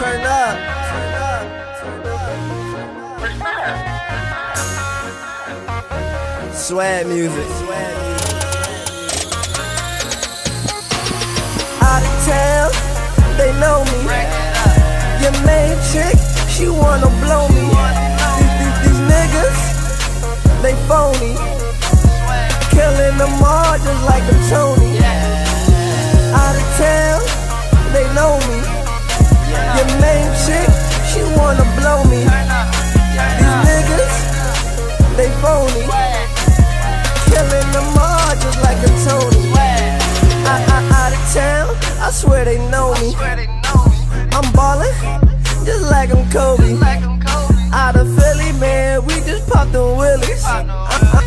Turn up. Swag music. Out of town, they know me. Your main chick, she wanna blow me. These, these, these niggas, they phony. Killing them all just like a Tony. I swear they know me. I'm ballin', just like I'm Kobe. Out of Philly, man, we just popped the willies. I,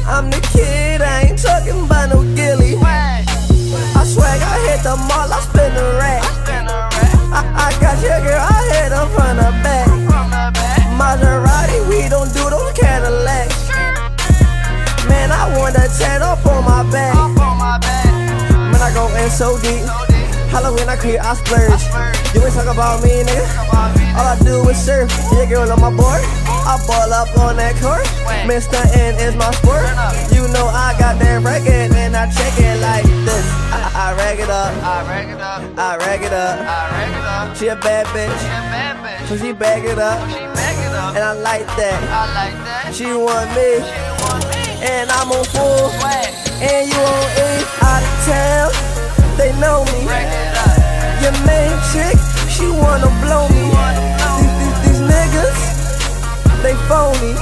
I'm the kid, I ain't talking about no gilly. I swag, I hit the mall, I spin the rack. I, I got your girl, I hit her from the back. Maserati, we don't do those Cadillacs. Man, I want a tan up on my back. Man, I go in so deep. Halloween, I create, I splurge. You ain't talk about me, nigga. All I do is surf. Your girl on my board. I ball up on that court. Man, stuntin' is my sport. You know I got that record and I check it like this. I, I rag it up. I rag it up, I rag it up. I rag it up. She a bad bitch. She a bad bitch. so she bag it up. She bag it up. And I like that. I like that. She want me, She want me. and I'm on full. And you on E out of town. Phony.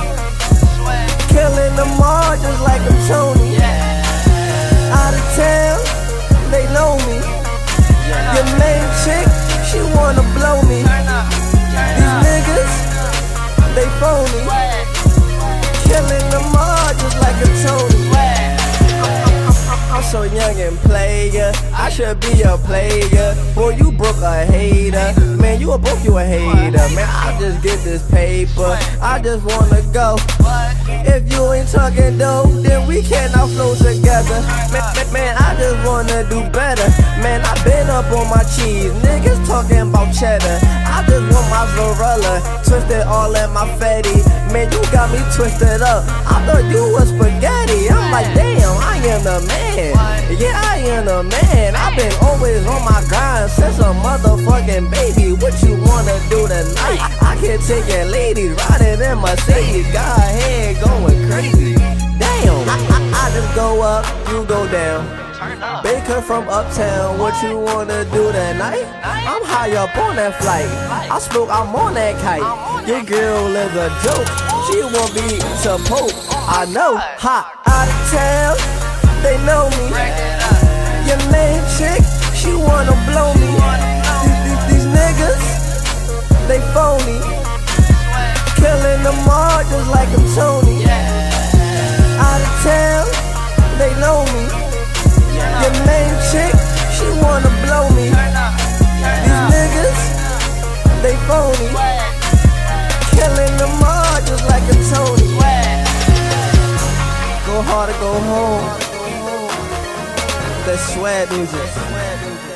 Killing them all just like I'm Tony. Out of town, they know me. Your main chick, she wanna blow me. These niggas, they phony. Killing them all just like a Tony. So young and player. I should be a player. Boy, you broke a hater. Man, you a broke, you a hater. Man, I just get this paper. I just wanna go. If you ain't talking dope, then we cannot flow together. Man, man, I just wanna do better. Man, I been up on my cheese. Niggas talking about cheddar. I just want my Zorella twisted all in my fatty. Man, you got me twisted up. I thought you was spaghetti. I'm like, damn, I am the man. Yeah, I am the man. I've been always on my grind since a motherfucking baby. What you wanna do tonight? I can take your ladies riding in Mercedes. Go ahead, going crazy. Damn, I, I, I just go up, you go down. Baker from uptown, what you wanna do tonight? I'm high up on that flight. I smoke, I'm on that kite. Your girl is a joke. She won't be to poke. I know, hot out of town, they know me. Your main chick, she wanna blow me. These, these, these niggas, they phony. Killing them all just like I'm Tony. Out of town, they know me. Your main chick, she wanna blow me. These niggas, they phony. Killing them all just like a Tony. Go hard or go home. That sweat music.